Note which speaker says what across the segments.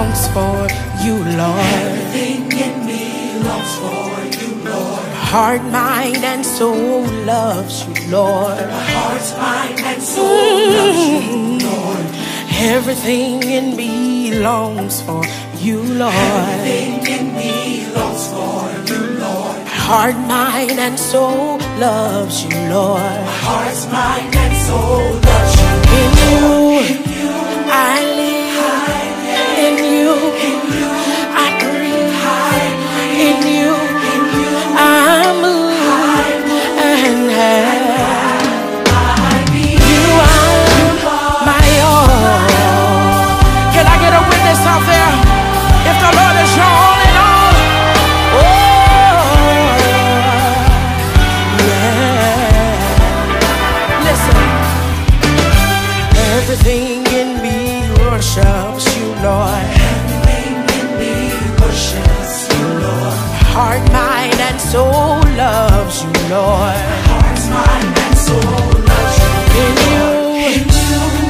Speaker 1: longs for you, Lord.
Speaker 2: Everything in me longs for you, Lord.
Speaker 1: Heart, mind, and soul loves you, Lord.
Speaker 2: My heart's mind and soul loves you, Lord.
Speaker 1: Everything in me longs for you, Lord.
Speaker 2: Everything in me longs for you, Lord.
Speaker 1: Heart, mind, and soul loves you, Lord.
Speaker 2: My heart's mind and soul loves you.
Speaker 1: Everything in me worships you, Lord.
Speaker 2: Everything in me worships you, Lord.
Speaker 1: Heart, mind, and soul loves you, Lord.
Speaker 2: Heart's mind and soul loves you.
Speaker 1: In you,
Speaker 2: In you,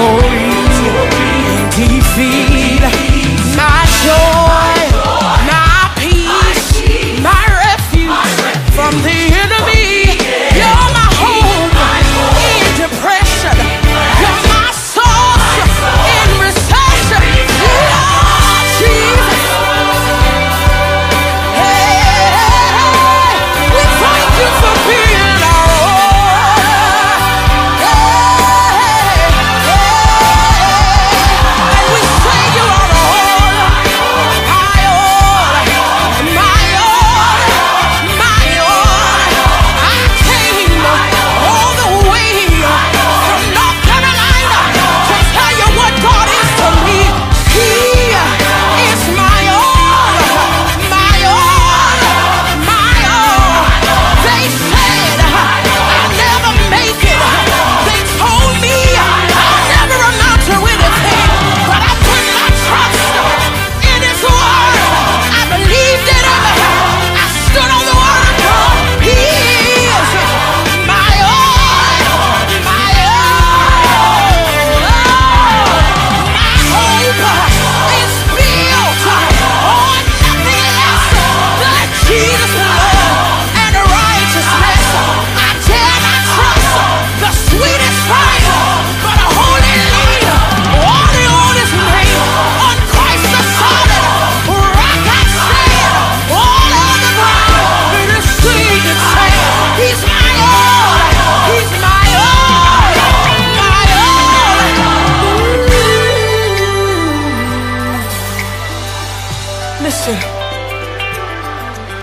Speaker 2: holy,
Speaker 1: and he.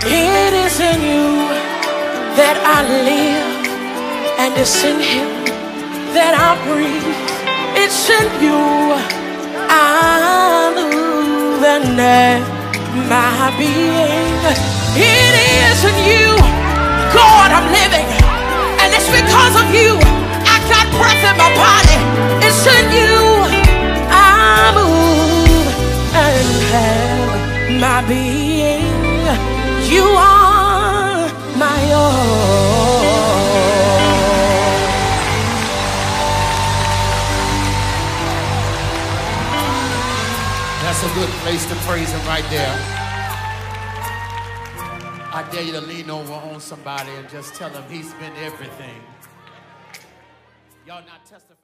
Speaker 1: It is in you that I live, and it's in Him that I breathe. It's in you I move and my being. It is in you, God, I'm living, and it's because of you I got breath in my body. It's in you
Speaker 3: place to praise him right there. I dare you to lean over on somebody and just tell them he's been everything. Y'all not testifying.